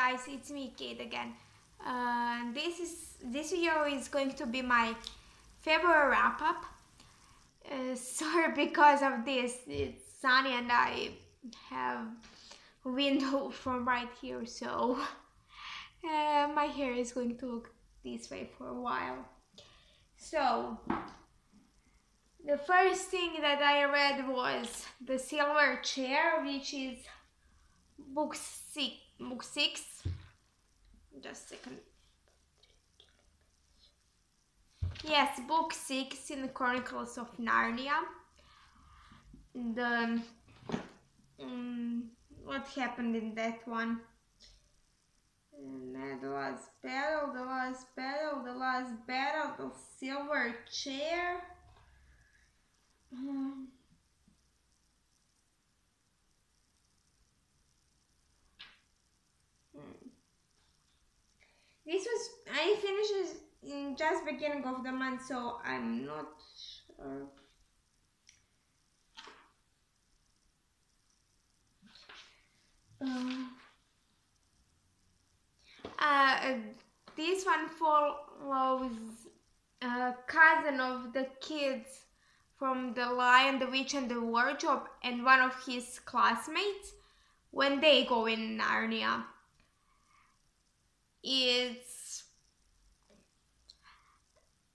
guys, it's me Kate again. Uh, this is this video is going to be my February wrap up. Uh, sorry because of this, it's sunny and I have window from right here, so uh, my hair is going to look this way for a while. So the first thing that I read was the Silver Chair, which is book six. Book six. Just second. Yes, book six in the Chronicles of Narnia. The um, what happened in that one? And the last battle, the last battle, the last battle, the silver chair. Um, This was I finished in just beginning of the month, so I'm not sure. Uh, uh, this one follows a cousin of the kids from The Lion, the Witch, and the Wardrobe, and one of his classmates when they go in Narnia. It's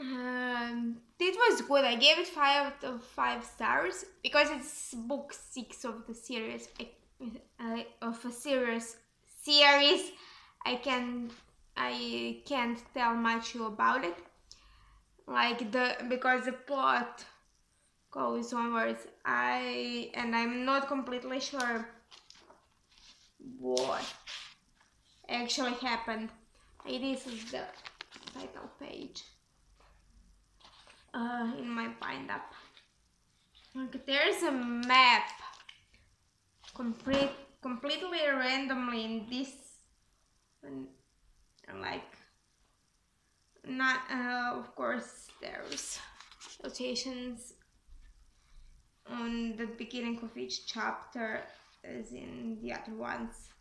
um, it was good. I gave it five out of five stars because it's book six of the series of a series series. I can I can't tell much you about it. Like the because the plot goes onwards. I and I'm not completely sure what actually happened. This is the title page uh, in my bind up. Like there's a map complete completely randomly in this like not uh, of course there's notations on the beginning of each chapter as in the other ones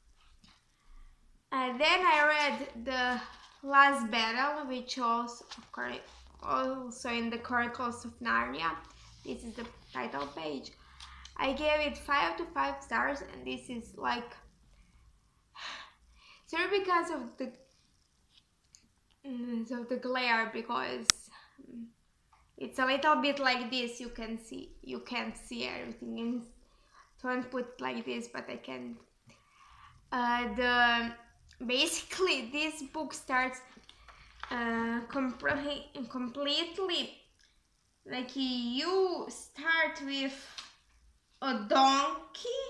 uh, then I read the last battle, which also also in the Chronicles of Narnia. This is the title page. I gave it five to five stars, and this is like sorry because of the mm, of the glare because mm, it's a little bit like this. You can see you can't see everything in. Don't put like this, but I can. Uh, the basically this book starts uh, completely like you start with a donkey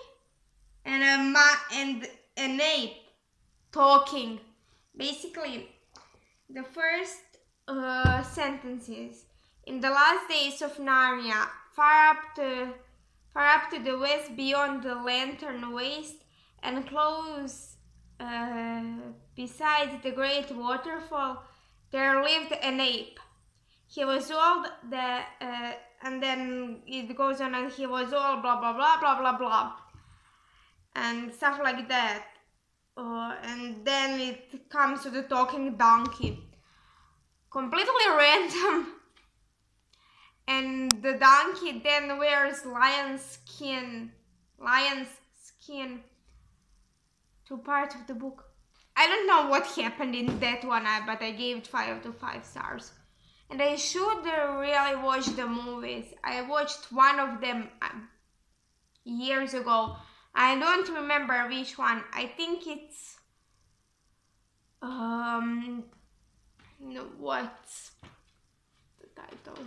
and a ma and an ape talking. Basically the first uh, sentences. In the last days of Narnia far up to far up to the west beyond the lantern waste and close uh, beside the great waterfall, there lived an ape. He was old, the, uh, and then it goes on, and he was all blah blah blah blah blah blah, and stuff like that. Uh, and then it comes to the talking donkey. Completely random. And the donkey then wears lion skin, lion's skin to part of the book. I don't know what happened in that one, but I gave it 5 to 5 stars. And I should really watch the movies. I watched one of them um, years ago. I don't remember which one. I think it's um what's the title?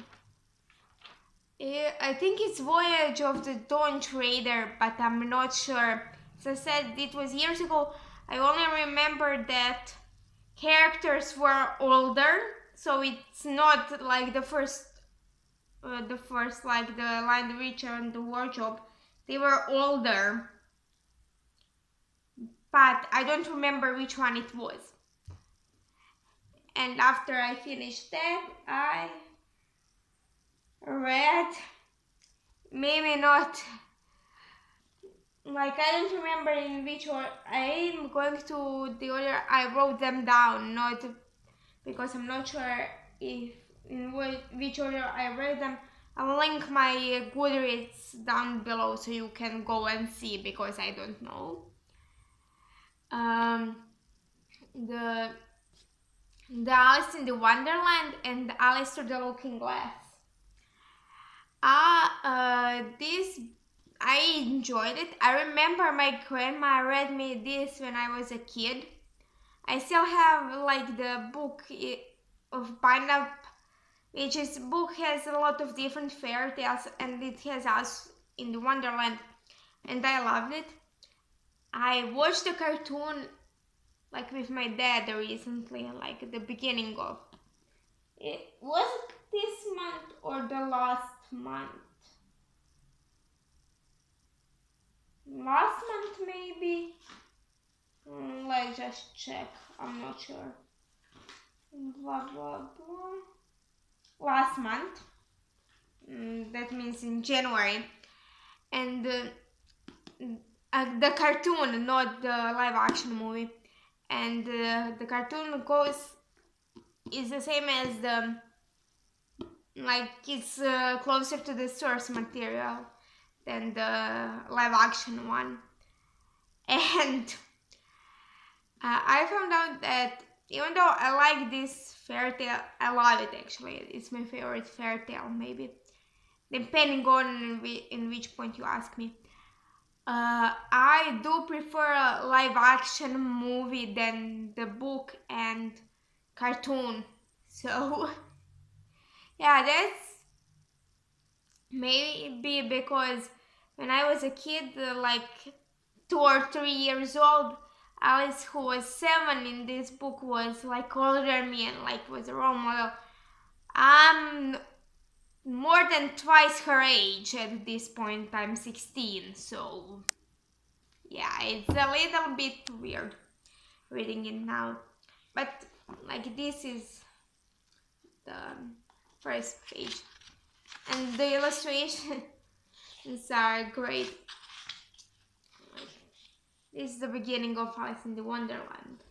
Eh, I think it's Voyage of the Dawn Treader, but I'm not sure. As I said, it was years ago. I only remember that characters were older, so it's not like the first, uh, the first like the Lion, the Witcher, and the Wardrobe. They were older, but I don't remember which one it was. And after I finished that, I read maybe not like I don't remember in which order. I'm going to the order I wrote them down, not because I'm not sure if in which order I read them. I'll link my Goodreads down below so you can go and see because I don't know. Um, the the Alice in the Wonderland and Alice Through the Looking Glass. Ah, uh, uh, this I enjoyed it. I remember my grandma read me this when I was a kid. I still have like the book eh, of Bind Up, which is book has a lot of different fairy tales and it has us in the Wonderland, and I loved it. I watched the cartoon like with my dad recently, like the beginning of it was this month or the last month. Last month maybe. Mm, let's just check. I'm not sure. Blah blah blah. Last month. Mm, that means in January, and uh, uh, the cartoon, not the live action movie and uh, the cartoon goes is the same as the like it's uh, closer to the source material than the live action one. And uh, i found out that even though i like this fairy tale i love it actually. It's my favorite fairy tale maybe. Depending on in which point you ask me. Uh, I do prefer a live action movie than the book and cartoon. So, yeah, that's maybe because when I was a kid, like two or three years old, Alice, who was seven in this book, was like older than me and like was a role model. I'm more than twice her age at this point. I'm 16, so yeah, it's a little bit weird reading it now. But like this is the first page, and the illustrations are great. This is the beginning of Alice in the Wonderland.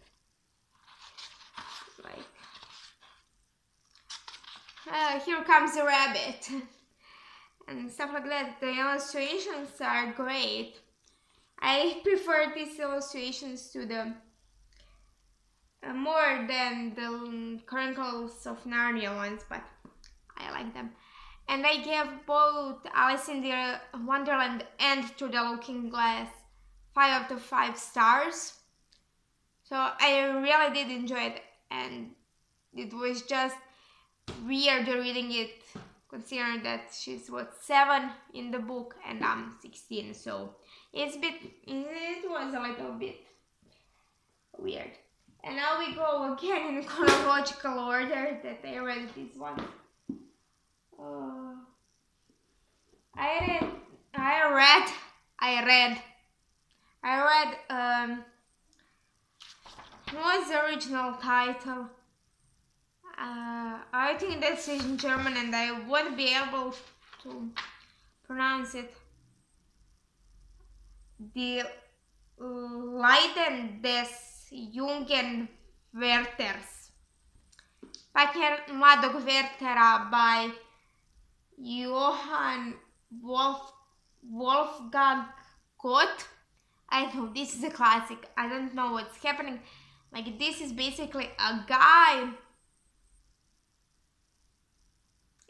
uh, here comes a rabbit and stuff like that. The illustrations are great. I prefer these illustrations to the uh, more than the Chronicles of Narnia ones, but I like them. And I gave both Alice in the Wonderland and Through the Looking Glass 5 out of 5 stars. So I really did enjoy it and it was just weird reading it considering that she's what seven in the book and I'm 16 so it's bit it was a little bit weird and now we go again in chronological order that I read this one uh, I read I read I read I read um what's the original title uh, I think that's in German and I won't be able to pronounce it. Die Leiden des jungen Werthers. Mladog Werthera by Johann Wolf, Wolfgang Gott. I know this is a classic. I don't know what's happening. Like this is basically a guy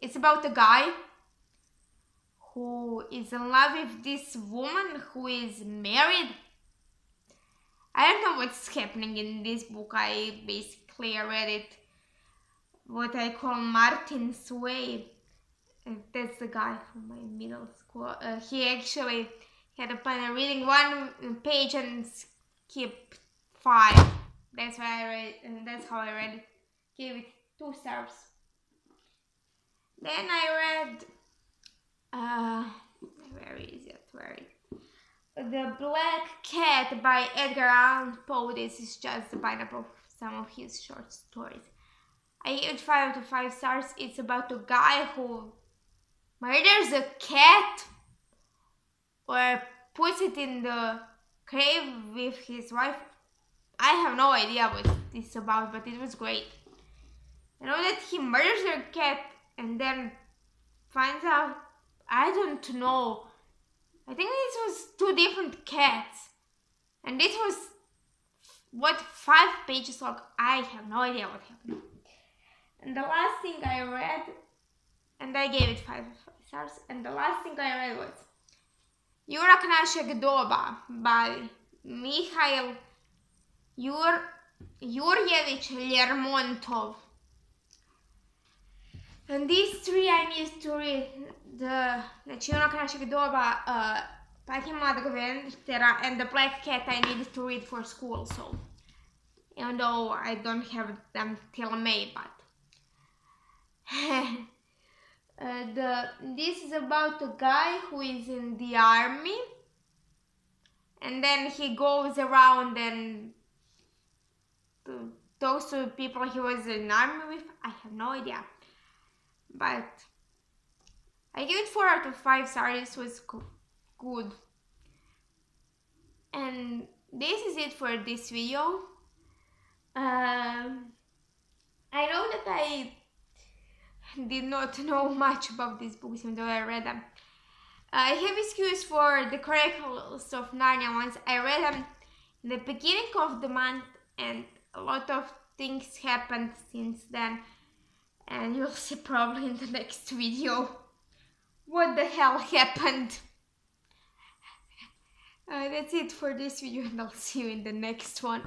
it's about a guy who is in love with this woman who is married. I don't know what's happening in this book. I basically read it what I call Martin's Way. That's the guy from my middle school. Uh, he actually had a plan of reading one page and skip five. That's why I read, and that's how I read it. Gave it two stars. Then I read, uh, where is it? Where is? The Black Cat by Edgar Allan Poe. This is just the bind of some of his short stories. I gave it 5 out of 5 stars. It's about a guy who murders a cat or puts it in the cave with his wife. I have no idea what it's about, but it was great. I know that he murders a cat and then finds out. I don't know. I think this was two different cats, and this was what five pages long. I have no idea what happened. And the last thing I read, and I gave it five stars. And the last thing I read was Junak našeg doba by Mikhail Jur, Jurjevich Lermontov. And these three I need to read. The, znači onog našeg doba uh, Patnje mladog Werthera and the Black Cat I needed to read for school, so even though I don't have them till May, but uh, the this is about a guy who is in the army and then he goes around and talks to people he was in army with. I have no idea, but I give it four out of five stars. This was good, and this is it for this video. Um, I know that I did not know much about these books even though I read them. I have excuse for the Chronicles of Narnia once I read them in the beginning of the month and a lot of things happened since then and you'll see probably in the next video what the hell happened. Uh, that's it for this video and I'll see you in the next one.